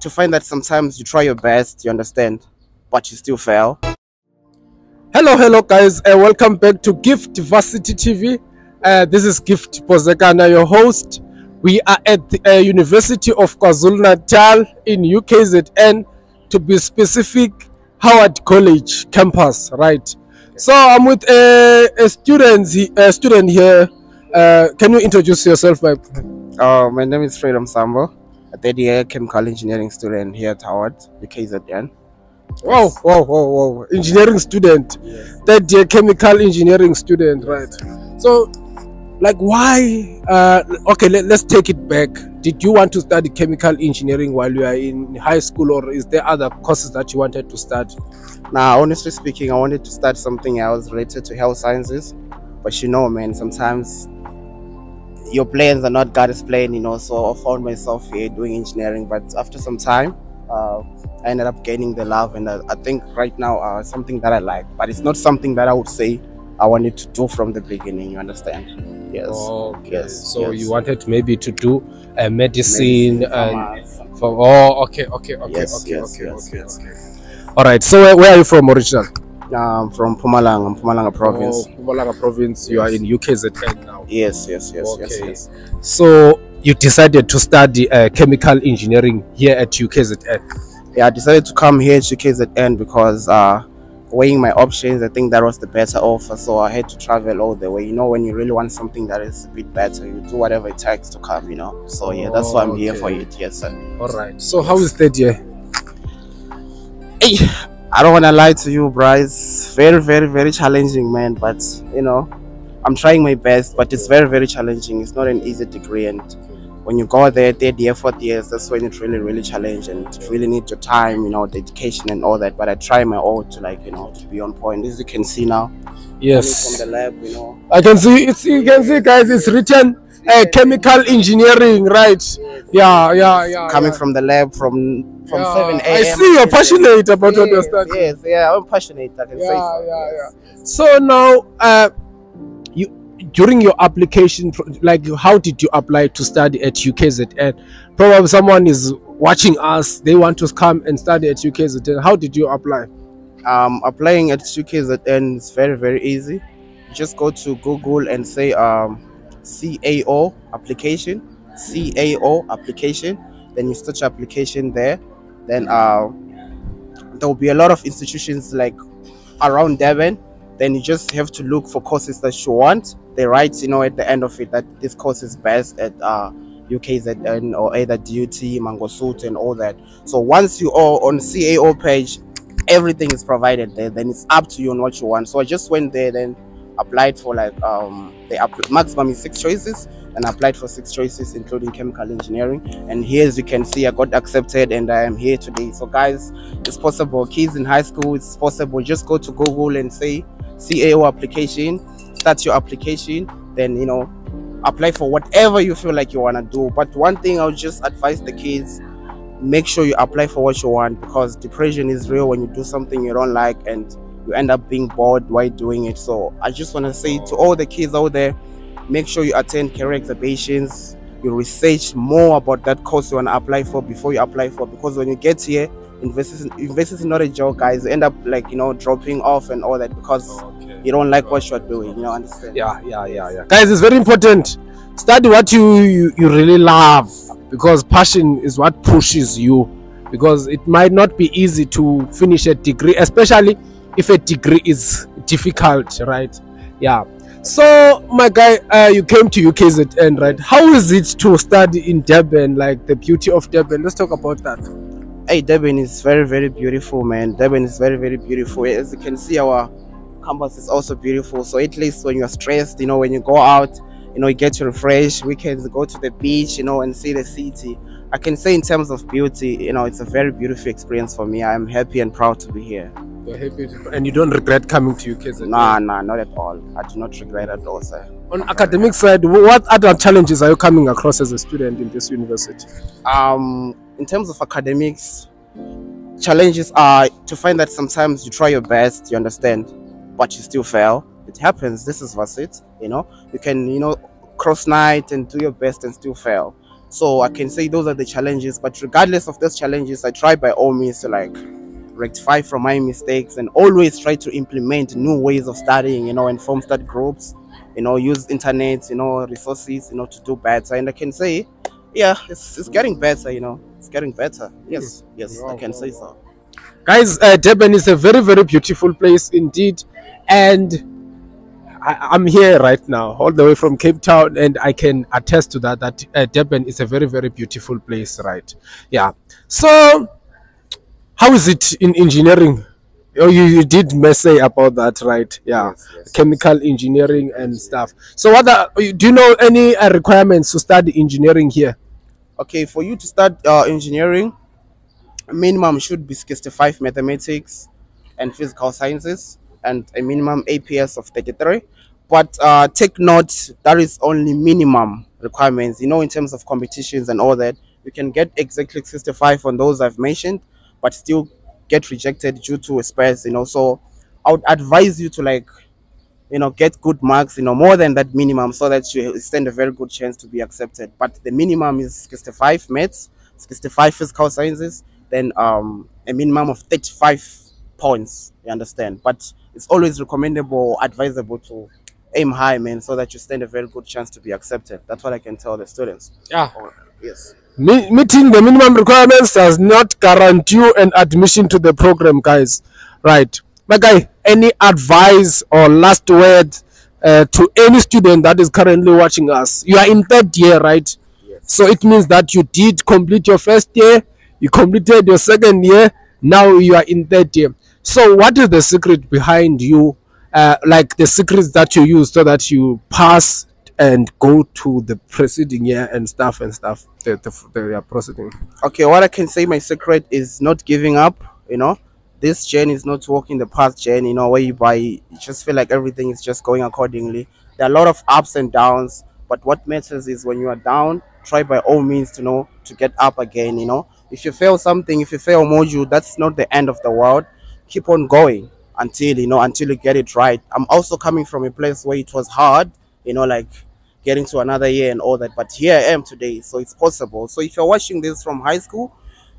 to find that sometimes you try your best, you understand, but you still fail. Hello, hello, guys. Uh, welcome back to Gift Varsity TV. Uh, this is Gift Pozekana, your host. We are at the uh, University of KwaZulu Natal in UKZN, to be specific, Howard College campus, right? So I'm with a, a student, a student here. Uh, can you introduce yourself, my Uh, my name is Freedom Sambo, a third year chemical engineering student here at Howard, UKZN. Wow, wow, wow, wow. Engineering student. Third year chemical engineering student, right? So, like, why? Uh, okay, let, let's take it back. Did you want to study chemical engineering while you are in high school, or is there other courses that you wanted to study? Now, honestly speaking, I wanted to start something else related to health sciences, but you know, man, sometimes your plans are not God's plan, you know. So I found myself here doing engineering, but after some time, uh, I ended up gaining the love, and I, I think right now, uh, something that I like, but it's not something that I would say I wanted to do from the beginning. You understand? Yes. Okay. Yes, So yes. you wanted maybe to do uh, medicine, and for oh, okay, okay, okay, Yes, okay, yes, okay, yes, okay, yes. okay. All right. So where, where are you from originally? Um, from Mpumalanga, Mpumalanga province. Oh, Mpumalanga province. You are in UKZN now. Yes, yes, yes, yes, Okay. yes. So you decided to study uh, chemical engineering here at UKZN. Yeah, I decided to come here to KZN because uh, weighing my options, I think that was the better offer. So I had to travel all the way. You know, when you really want something that is a bit better, you do whatever it takes to come. You know. So yeah, that's why I'm here for Okay. it. Yes, sir. All right. So how is third year? Hey, I don't want to lie to you, Bryce. Very, very, very challenging, man. But you know, I'm trying my best. But it's very, very challenging. It's not an easy degree, and when you go there, third year, fourth years, that's when it really, really challenge and it really need your time, you know, dedication and all that. But I try my all to like, you know, to be on point. As you can see now, Yes. from the lab, you know. I can see it's you can see guys it's written uh, chemical engineering, right? Yeah, yeah, yeah. Coming yeah. from the lab from from Yeah, seven I see you're passionate about what you're Yes, studying. yes, yeah, I'm passionate. I can say Yeah, so. yeah, yes. So now, uh, you during your application, like how did you apply to study at UKZN? Probably someone is watching us; they want to come and study at UKZN. How did you apply? um, applying at UKZN is very very easy. You just go to Google and say um, CAO application, CAO application. Then you start your application there. Then uh, there will be a lot of institutions like around Durban. Then you just have to look for courses that you want. They write, you know, at the end of it that this course is best at uh, UKZN or either DUT, Mangosuthu, and all that. So once you are on CAO page, everything is provided there. Then it's up to you on what you want. So I just went there, then applied for like um the maximum is six choices, and applied for six choices, including chemical engineering. And here, as you can see, I got accepted, and I am here today. So guys, it's possible. Kids in high school, it's possible. Just go to Google and say CAO application, start your application, then you know apply for whatever you feel like you want to do. But one thing I'll just advise the kids make sure you apply for what you want because depression is real when you do something you don't like and you end up being bored while doing it. So I just want to say to all the kids out there, make sure you attend career exhibitions, you research more about that course you want to apply for before you apply for because when you get here, investors investors is not a joke, guys. You end up like you know dropping off and all that because you don't like what you're doing. You know, understand? Yeah, yeah, yeah, yeah. Guys, it's very important. Study what you, you you really love because passion is what pushes you. Because it might not be easy to finish a degree, especially if a degree is difficult, right? Yeah. So, my guy, uh, you came to UKZN, right? How is it to study in Durban, like the beauty of Durban? Let's talk about that. Hey, Durban is very, very beautiful, man. Durban is very, very beautiful. As you can see, our campus is also beautiful. So at least when you're stressed, you know, when you go out, you know, you get to refresh. Weekends, go to the beach, you know, and see the city. I can say in terms of beauty, you know, it's a very beautiful experience for me. I'm happy and proud to be here. You're happy to- and you don't regret coming to UKZN. Nah, nah, not at all. I do not regret at all, sir. On academic side, what other challenges are you coming across as a student in this university? um in terms of academics challenges are to find that sometimes you try your best you understand but you still fail it happens this is was it you know you can you know cross night and do your best and still fail So I can say those are the challenges. But regardless of those challenges, I try by all means to like rectify from my mistakes and always try to implement new ways of studying, you know, and form study groups, you know, use internet, you know, resources, you know, to do better. And I can say, yeah, it's, it's getting better, you know, it's getting better. Yes, yes, I can say so. guys uh, durban is a very very beautiful place indeed and I, i'm here right now all the way from cape town and i can attest to that that uh, durban is a very very beautiful place right yeah so how is it in engineering? Oh you, you did say about that right? Yeah. Yes, yes, chemical engineering and stuff. So what are, do you know any uh, requirements to study engineering here? Okay, for you to start uh, engineering, minimum should be 65 mathematics and physical sciences and a minimum APS of 33. But uh, take note, that is only minimum requirements. You know, in terms of competitions and all that, you can get exactly 65 on those I've mentioned, but still get rejected due to spares, you know. So I would advise you to like you know get good marks you know more than that minimum so that you stand a very good chance to be accepted. But the minimum is 65 maths 65 physical sciences then um a minimum of 35 points you understand? But it's always recommendable advisable to aim high man so that you stand a very good chance to be accepted. That's what i can tell the students. Yeah. Yes meeting the minimum requirements does not guarantee you an admission to the program, guys. Right. My guy, any advice or last word uh, to any student that is currently watching us? You are in third year, right? yes. So it means that you did complete your first year, you completed your second year, now you are in third year. So what is the secret behind you, uh, like the secrets that you use so that you pass and go to the preceding year and stuff and stuff. They, the, the yeah, proceeding. Okay what i can say my secret is not giving up you know? This journey is not walking the path journey you know where you buy you just feel like everything is just going accordingly. There are a lot of ups and downs but what matters is when you are down try by all means to know to get up again you know? If you fail something if you fail module that's not the end of the world. Keep on going until you know until you get it right. I'm also coming from a place where it was hard you know like getting to another year and all that but here i am today so it's possible. So if you're watching this from high school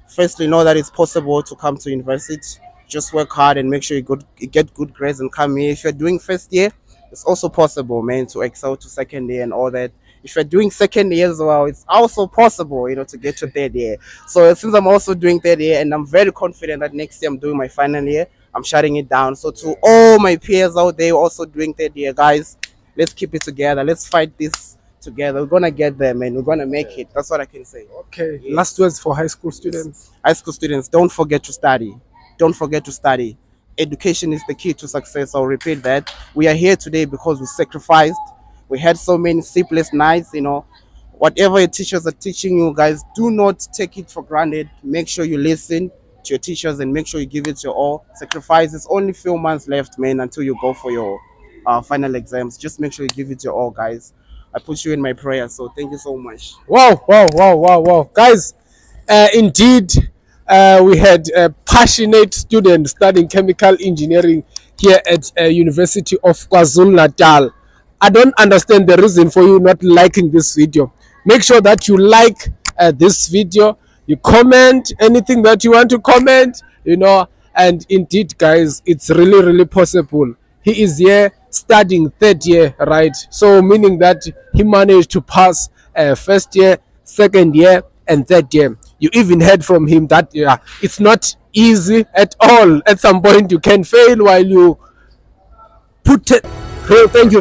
firstly know that it's possible to come to university. Just work hard and make sure you, get good grades and come here. If you're doing first year it's also possible man to excel to second year and all that. If you're doing second year as well it's also possible you know to get to third year. So since i'm also doing third year and i'm very confident that next year i'm doing my final year i'm shutting it down. So to all my peers out there also doing third year guys let's keep it together. Let's fight this together. We're gonna get there man. We're gonna make it. That's what i can say. Okay. Last words for high school students. High school students don't forget to study. Don't forget to study. Education is the key to success. I'll repeat that. We are here today because we sacrificed. We had so many sleepless nights you know. Whatever your teachers are teaching you guys do not take it for granted. Make sure you listen to your teachers and make sure you give it your all. Sacrifice it's only few months left man until you go for your uh, final exams. Just make sure you give it your all guys. I put you in my prayers so thank you so much. Wow wow wow wow wow. Guys uh, indeed uh, we had a passionate student studying chemical engineering here at uh, university of kwazulu-natal. I don't understand the reason for you not liking this video. Make sure that you like uh, this video. You comment anything that you want to comment you know. And indeed guys it's really really possible. He is here studying third year right? So meaning that he managed to pass uh, first year second year and third year. You even heard from him that yeah it's not easy at all. At some point you can fail while you put it. Thank you